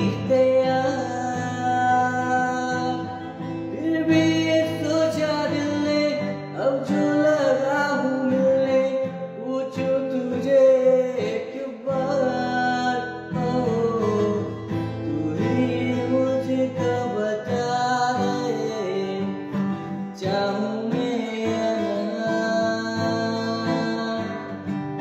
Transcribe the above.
triste.